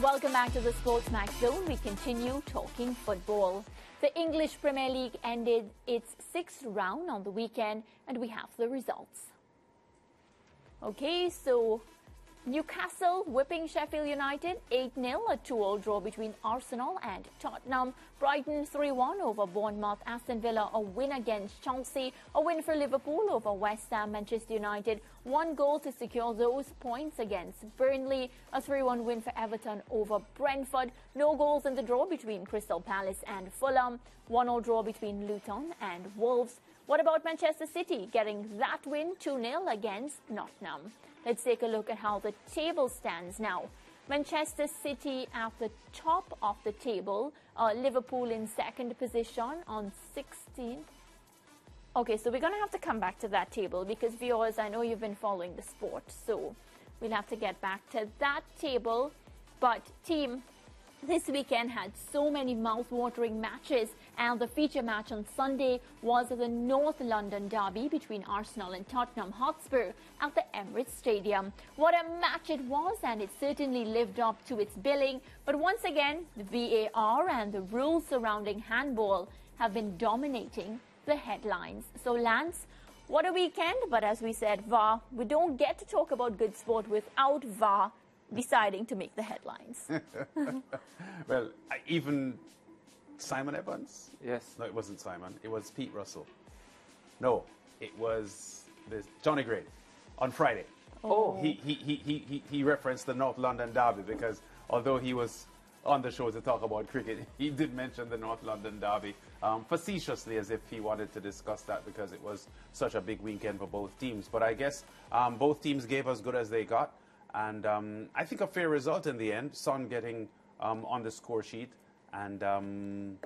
Welcome back to the Sports Max Zone. We continue talking football. The English Premier League ended its sixth round on the weekend, and we have the results. Okay, so Newcastle whipping Sheffield United 8 0, a 2 all draw between Arsenal and Tottenham. Brighton 3 1 over Bournemouth. Aston Villa a win against Chelsea. A win for Liverpool over West Ham. Manchester United one goal to secure those points against Burnley. A 3 1 win for Everton over Brentford. No goals in the draw between Crystal Palace and Fulham. 1 all draw between Luton and Wolves. What about Manchester City getting that win 2 0 against Nottingham? Let's take a look at how the table stands now. Manchester City at the top of the table, uh, Liverpool in second position on 16. Okay, so we're going to have to come back to that table because viewers, I know you've been following the sport, so we'll have to get back to that table. But team this weekend had so many mouth-watering matches and the feature match on Sunday was the North London derby between Arsenal and Tottenham Hotspur at the Emirates Stadium. What a match it was and it certainly lived up to its billing. But once again, the VAR and the rules surrounding handball have been dominating the headlines. So Lance, what a weekend, but as we said, VAR, we don't get to talk about good sport without VAR deciding to make the headlines. well, even Simon Evans? Yes. No, it wasn't Simon. It was Pete Russell. No, it was this Johnny Gray on Friday. Oh. He, he, he, he, he referenced the North London Derby because although he was on the show to talk about cricket, he did mention the North London Derby um, facetiously as if he wanted to discuss that because it was such a big weekend for both teams. But I guess um, both teams gave as good as they got. And um, I think a fair result in the end. Son getting um, on the score sheet. And um,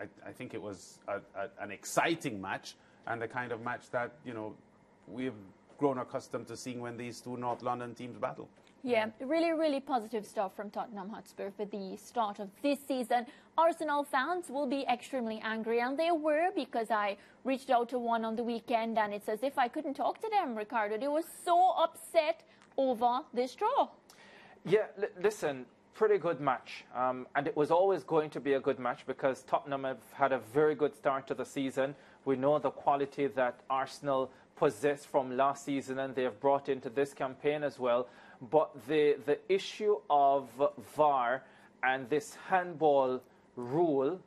I, I, think it was a, a, an exciting match and the kind of match that, you know, we've grown accustomed to seeing when these two North London teams battle. Yeah, really, really positive stuff from Tottenham Hotspur for the start of this season. Arsenal fans will be extremely angry, and they were because I reached out to one on the weekend, and it's as if I couldn't talk to them, Ricardo. They were so upset over this draw. Yeah, listen, pretty good match. Um, and it was always going to be a good match because Tottenham have had a very good start to the season. We know the quality that Arsenal possess from last season and they have brought into this campaign as well. But the, the issue of VAR and this handball rule,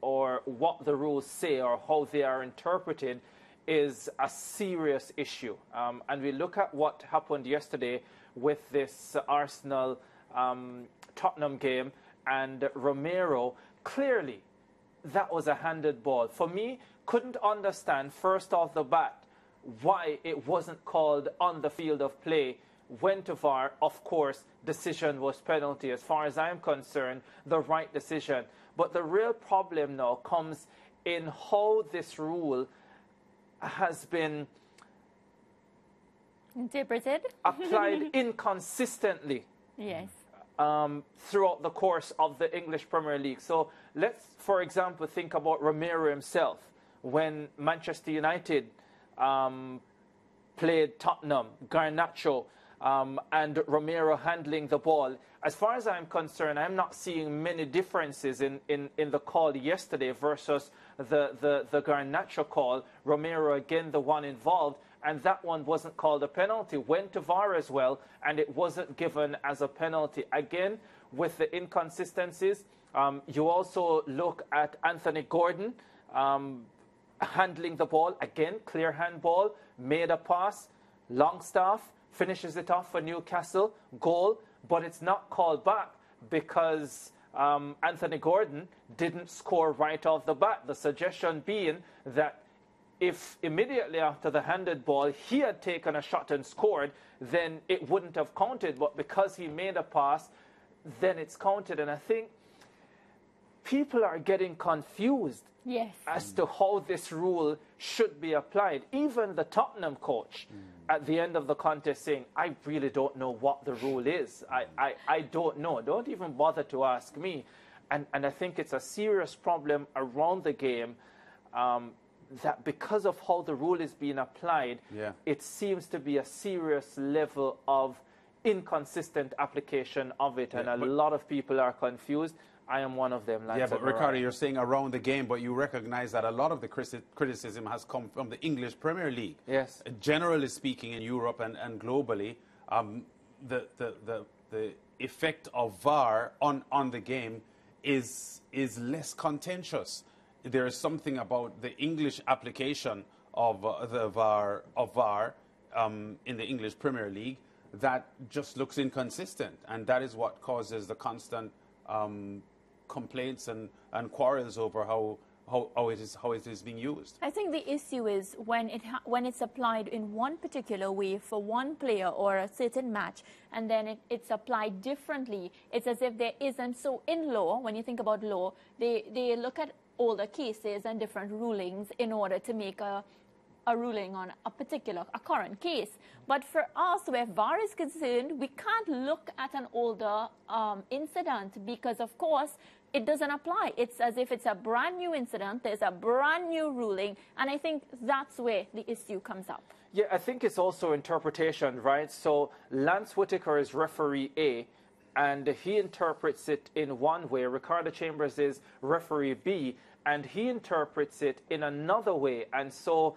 or what the rules say or how they are interpreted, is a serious issue. Um, and we look at what happened yesterday with this Arsenal um, Tottenham game and Romero. Clearly, that was a handed ball. For me, couldn't understand first off the bat why it wasn't called on the field of play. Went to VAR, of course, decision was penalty. As far as I'm concerned, the right decision. But the real problem now comes in how this rule has been interpreted, applied inconsistently. Yes. Um, throughout the course of the English Premier League. So let's, for example, think about Romero himself when Manchester United um, played Tottenham, Garnacho, um, and Romero handling the ball. As far as I'm concerned, I'm not seeing many differences in, in, in the call yesterday versus the, the, the Garnacho call. Romero, again, the one involved, and that one wasn't called a penalty. Went to VAR as well, and it wasn't given as a penalty. Again, with the inconsistencies, um, you also look at Anthony Gordon um, handling the ball. Again, clear handball, made a pass, long Longstaff finishes it off for Newcastle, goal, but it's not called back because um, Anthony Gordon didn't score right off the bat. The suggestion being that if immediately after the handed ball he had taken a shot and scored, then it wouldn't have counted. But because he made a pass, then it's counted. And I think people are getting confused Yes. as to how this rule should be applied. Even the Tottenham coach at the end of the contest saying, I really don't know what the rule is. I, I, I don't know. Don't even bother to ask me. And, and I think it's a serious problem around the game um, that because of how the rule is being applied, Yeah. it seems to be a serious level of inconsistent application of it. and a lot of people are confused. I am one of them. Yeah, but. Ricardo, you're saying around the game, but you recognize that a lot of the criticism has come from the English Premier League. Yes. Generally speaking, in Europe and, and globally, um, the, the, the, the effect of VAR on, on the game is, is less contentious. There is something about the English application of uh, the VAR, of VAR um, in the English Premier League that just looks inconsistent, and that is what causes the constant um, complaints and, and quarrels over how, how, how, it is, how it is being used. I think the issue is when it when it's applied in one particular way for one player or a certain match, and then it, it's applied differently. It's as if there isn't. So in law, when you think about law, they they look at all the cases and different rulings in order to make a a ruling on a particular, a current case. But for us, where VAR is concerned, we can't look at an older um, incident because, of course, it doesn't apply. It's as if it's a brand new incident, there's a brand new ruling, and I think that's where the issue comes up. Yeah, I think it's also interpretation, right? So Lance Whitaker is referee A, and he interprets it in one way. Ricardo Chambers is referee B, and he interprets it in another way. And so,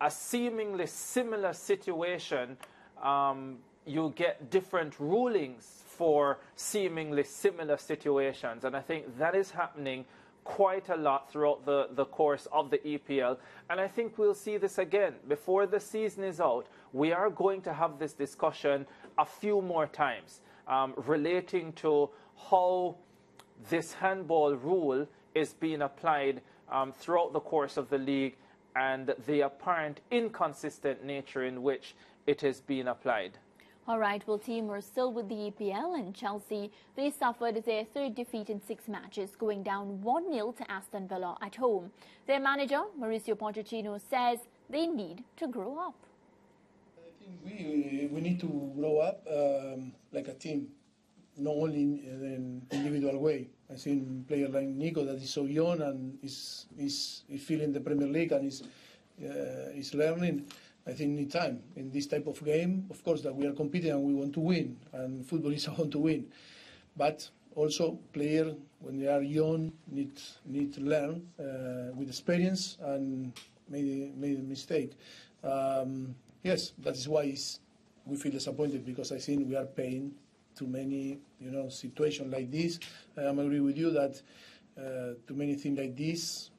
a seemingly similar situation, um, you get different rulings for seemingly similar situations. And I think that is happening quite a lot throughout the, the course of the EPL. And I think we'll see this again. Before the season is out, we are going to have this discussion a few more times um, relating to how this handball rule is being applied um, throughout the course of the league and the apparent inconsistent nature in which it is being applied. All right, well, team, we're still with the EPL and Chelsea. They suffered their third defeat in six matches, going down 1 0 to Aston Villa at home. Their manager, Mauricio Pochettino, says they need to grow up. I think we we need to grow up um, like a team, not only in an individual way. I think player like Nico that is so young and is is, is feeling the Premier League and is uh, is learning. I think need time in this type of game. Of course, that we are competing and we want to win, and football is want to win. But also, player when they are young need need to learn uh, with experience and made made a mistake. Um, yes, that is why we feel disappointed because I think we are paying too many you know situations like this. I am agree with you that uh, too many things like this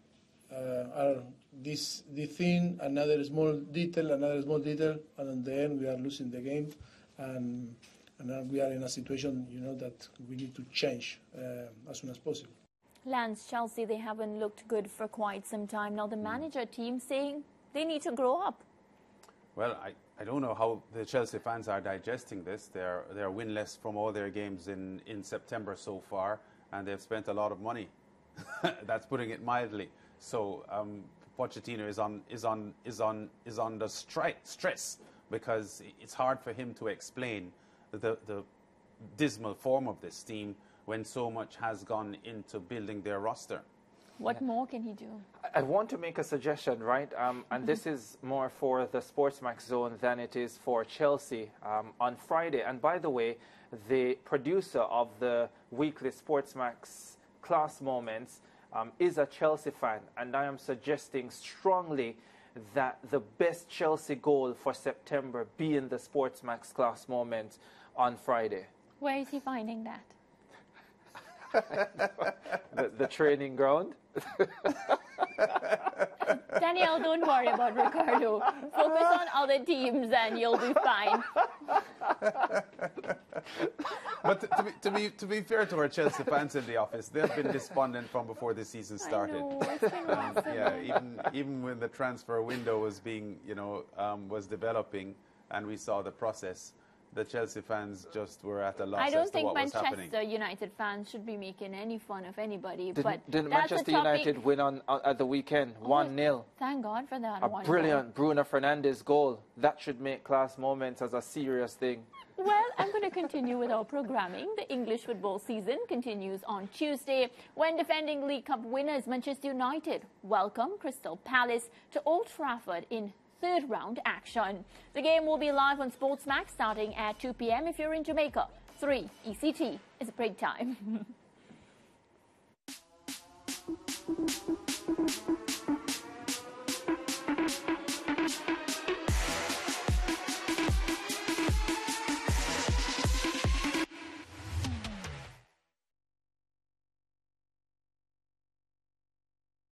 uh, are this this thing another small detail another small detail and in the end we are losing the game and and now we are in a situation you know that we need to change uh, as soon as possible. Lance, Chelsea, they haven't looked good for quite some time. Now, the manager team saying they need to grow up. Well, I, I don't know how the Chelsea fans are digesting this. They're, they're winless from all their games in, in September so far, and they've spent a lot of money. That's putting it mildly. So um, Pochettino is on, is, on, is, on, is under stri- stress because it's hard for him to explain the, the dismal form of this team when so much has gone into building their roster. What more can he do? I want to make a suggestion, right? Um, and this is more for the Sportsmax zone than it is for Chelsea um, on Friday. And by the way, the producer of the weekly Sportsmax class moments um, is a Chelsea fan. And I am suggesting strongly that the best Chelsea goal for September be in the Sportsmax class moments on Friday. Where is he finding that? The, the training ground. Danielle, don't worry about Ricardo. Focus on other teams and you'll be fine. But to be, to, be, to be fair to our Chelsea fans in the office, they've been despondent from before the season started. I know, it's been Um, yeah, even even when the transfer window was being, you know, um, was developing, and we saw the process, the Chelsea fans just were at a loss I as don't to think what was happening. Manchester United fans should be making any fun of anybody. Didn't, but didn't Manchester United win on, on at the weekend? Oh, one 0 Thank God for that A one. brilliant Bruno Fernandes goal. That should make class moments as a serious thing. Well, I'm going to continue with our programming. The English football season continues on Tuesday when defending League Cup winners Manchester United welcome Crystal Palace to Old Trafford in third round action. The game will be live on Sportsmax starting at 2 p.m. if you're in Jamaica. 3 ECT is a break time.